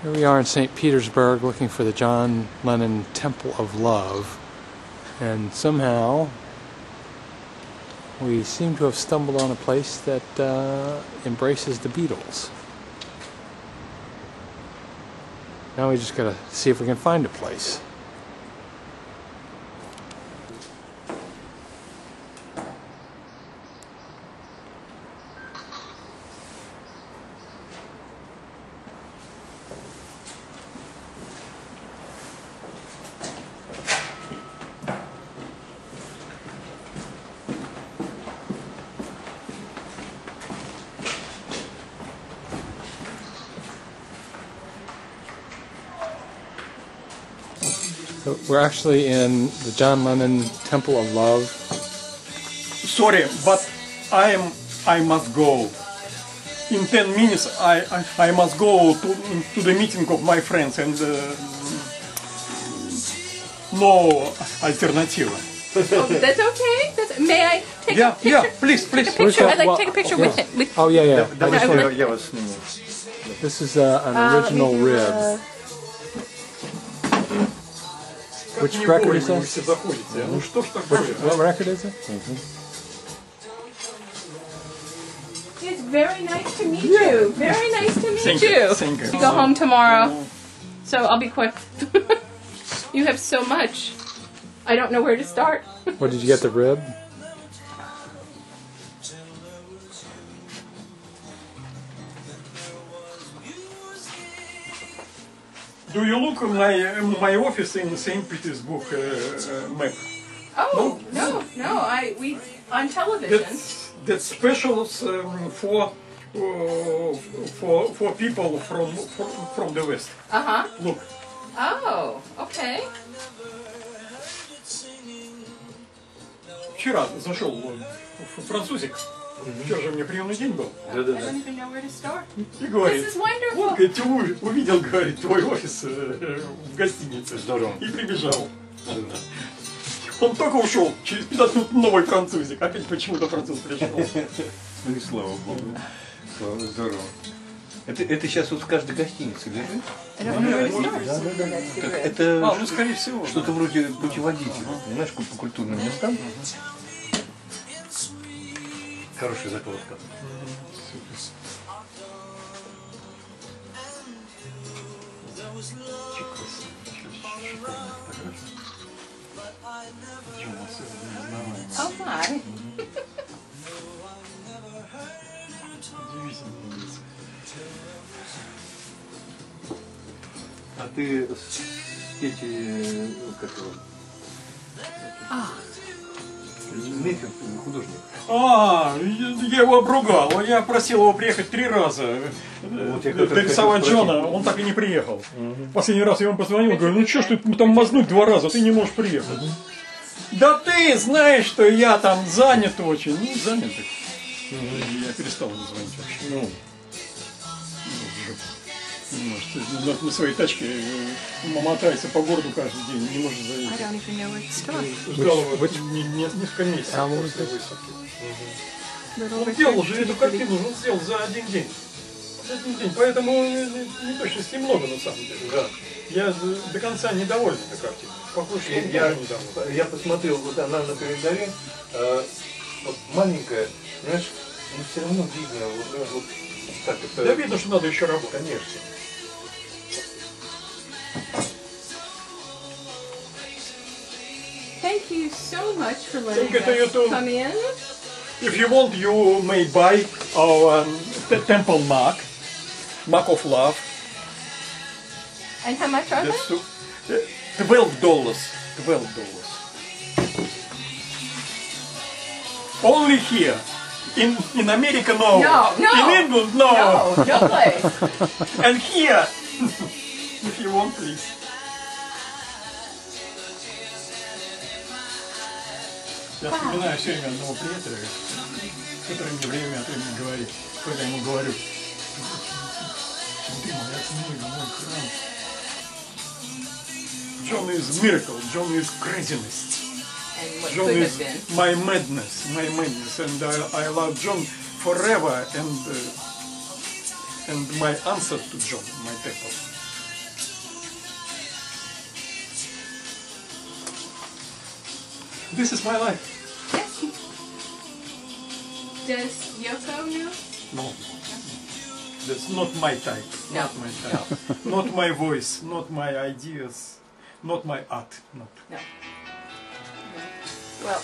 Here we are in St. Petersburg looking for the John Lennon Temple of Love. And somehow we seem to have stumbled on a place that uh, embraces the Beatles. Now we just gotta see if we can find a place. We're actually in the John Lennon Temple of Love. Sorry, but I am. I must go. In 10 minutes, I, I, I must go to, to the meeting of my friends and uh, no alternative. oh, that's okay. That's, may I take yeah, a picture? Yeah, please, please. Take a picture. I'd like to take a picture with it. Oh yeah, yeah. That, that was, yeah, yeah, was, this is uh, an original ah, uh, rib. Which Не record бойся, is вы this? все заходите. Ну что ж такое? What record is it? it's very nice to meet you. Very nice to meet Thank you. you, thank you. We go home tomorrow, so I'll be quick. you have so much. I don't know where to start. What did you get the rib? Do you look my my office in Saint Petersburg uh, uh, map? Oh no, no. I we on television. That's that's specials um, for. Uh, for for people from from, from the west. Uh huh. Look, Oh, okay. вчера зашел в французик. Вчера же у меня приемный день был. Where to start. И говорит, вот, говорит, увидел, говорит, твой офис э, в гостинице. Здорово. И прибежал. Он только ушел, через 15 минут новый французик. Опять почему-то француз пришел. Ну и слава богу. Слава, здорово. Это, это сейчас вот в каждой гостинице лежит? Know where to start. Так это А, ну скорее всего. что-то вроде путеводителя, понимаешь, по культурным местам. Хорошая закладка. А ты эти, как его? Мефик, художник. А, я его обругал. Я просил его приехать три раза. э, Вот Нарисовать хотел Джона, он так и не приехал. Последний раз я ему позвонил, говорю, ну что ж ты там мазнуть два раза, ты не можешь приехать. Да ты знаешь, что я там занят очень. Ну, занят. так. Я перестал ему звонить вообще. Ну, может, на, на своей тачке э, мотается по городу каждый день, не может заехать. Ждал его не- не- несколько месяцев album после выставки. Little Он сделал же эту картину, он сделал за один день. За один день. Поэтому э, неточностей много на самом деле. да. Я до- конца недоволен этой картиной. Похоже, Я, тоже недоволен. я посмотрел, вот она на календаре, э, вот маленькая, знаешь, но все равно видно, вот, ну, вот так это... Да видно, что надо еще работать. Конечно. Thank you so much for letting us come in. If you want, you may buy our um, temple mark, mark of love. And how much are That's they? twelve dollars. Twelve dollars. Only here. In in America, no. No, no. In England, no. No, no place. And here, if you want, please. Я вспоминаю все время одного приятеля, который мне время от времени говорит, когда я ему говорю, смотри, моя книга, мой храм. John is miracle, John is craziness. John is have been. my madness, my madness, and I, I love John forever, and uh, and my answer to John, my temple. This is my life. Yes. Does Yoko know? No. That's not my type. No. Not my type. not my voice. Not my ideas. Not my art. Not. No. Well,